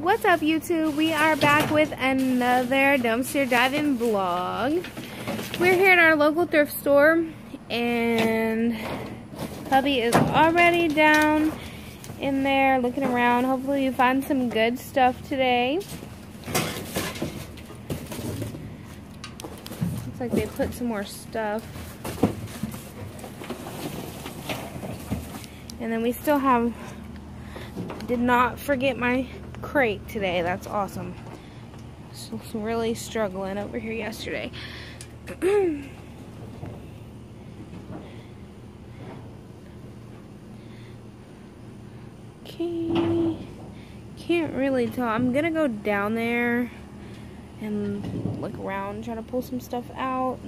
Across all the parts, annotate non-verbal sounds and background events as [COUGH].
What's up YouTube? We are back with another dumpster diving vlog. We're here at our local thrift store and hubby is already down in there looking around. Hopefully you find some good stuff today. Looks like they put some more stuff. And then we still have, did not forget my crate today. That's awesome. So, really struggling over here yesterday. [CLEARS THROAT] okay. Can't really tell. I'm gonna go down there and look around, try to pull some stuff out.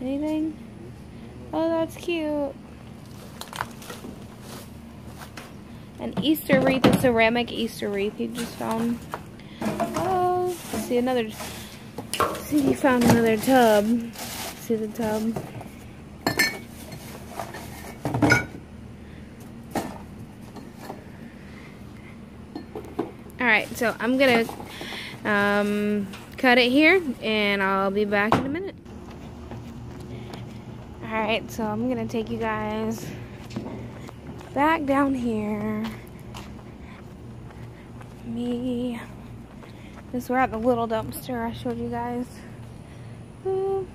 Anything? Oh, that's cute. An Easter wreath, a ceramic Easter wreath he just found. Oh, see another, see he found another tub. See the tub. Alright, so I'm gonna um, cut it here and I'll be back in a minute. Alright, so I'm gonna take you guys back down here. Me. This we're at the little dumpster I showed you guys. Ooh.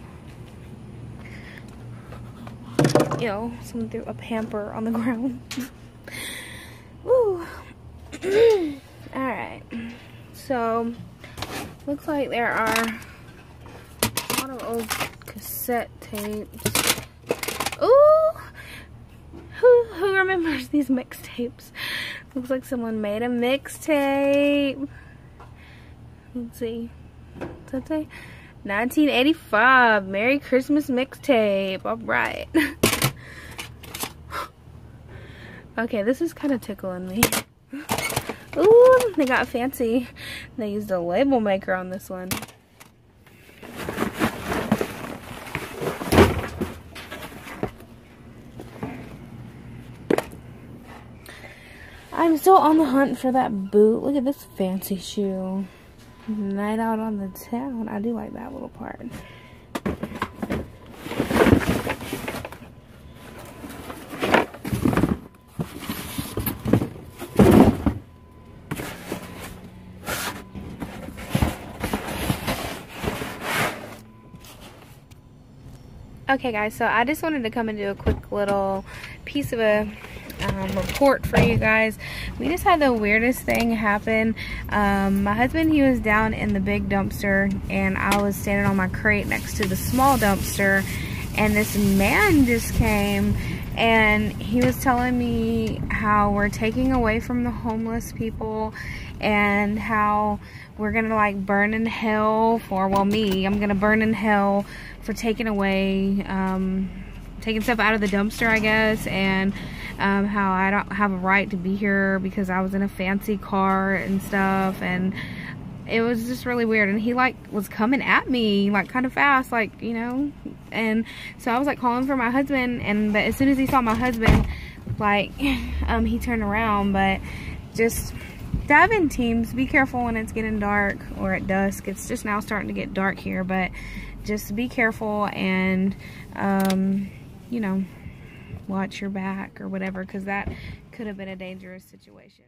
Ew, someone threw a pamper on the [LAUGHS] ground. [CLEARS THROAT] Alright. So, looks like there are a lot of old cassette tapes. Ooh! Who, who remembers these mixtapes? Looks like someone made a mixtape. Let's see. That say? 1985 Merry Christmas mixtape. Alright. [GASPS] okay, this is kind of tickling me. Ooh, they got fancy. They used a label maker on this one. I'm still on the hunt for that boot. Look at this fancy shoe. Night out on the town. I do like that little part. Okay guys, so I just wanted to come and do a quick little piece of a um, report for you guys. We just had the weirdest thing happen. Um, my husband, he was down in the big dumpster and I was standing on my crate next to the small dumpster and this man just came and he was telling me how we're taking away from the homeless people and how we're gonna like burn in hell for well me i'm gonna burn in hell for taking away um, taking stuff out of the dumpster, I guess, and um, how I don't have a right to be here because I was in a fancy car and stuff, and it was just really weird. And he like was coming at me like kind of fast, like you know, and so I was like calling for my husband, and but as soon as he saw my husband, like [LAUGHS] um, he turned around, but just diving teams be careful when it's getting dark or at dusk. It's just now starting to get dark here but just be careful and um, you know, watch your back or whatever because that could have been a dangerous situation.